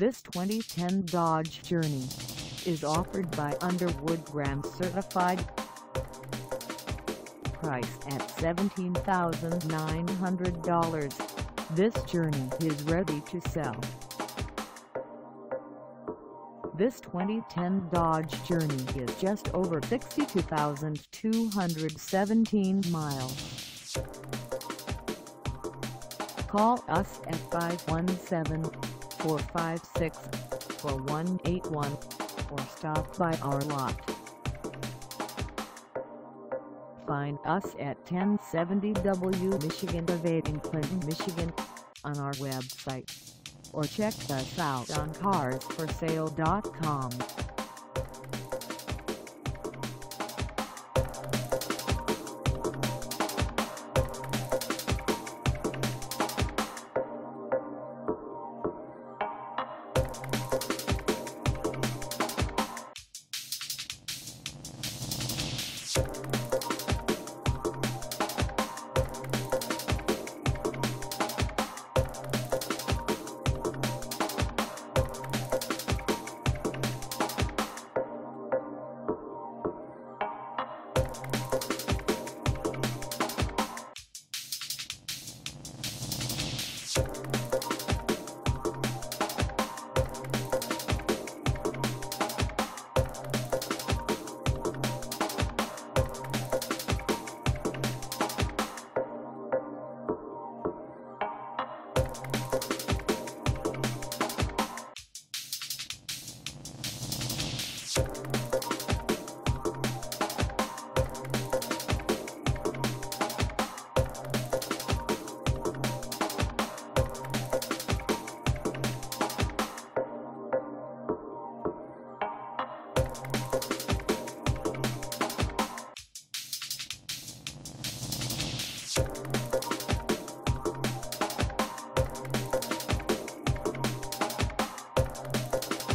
This 2010 Dodge Journey is offered by Underwood GM Certified. Price at $17,900. This Journey is ready to sell. This 2010 Dodge Journey is just over 62,217 miles. Call us at 517-456-4181 or stop by our lot. Find us at 1070 W Michigan Ave in Clinton, Michigan on our website or check us out on carsforsale.com. Thank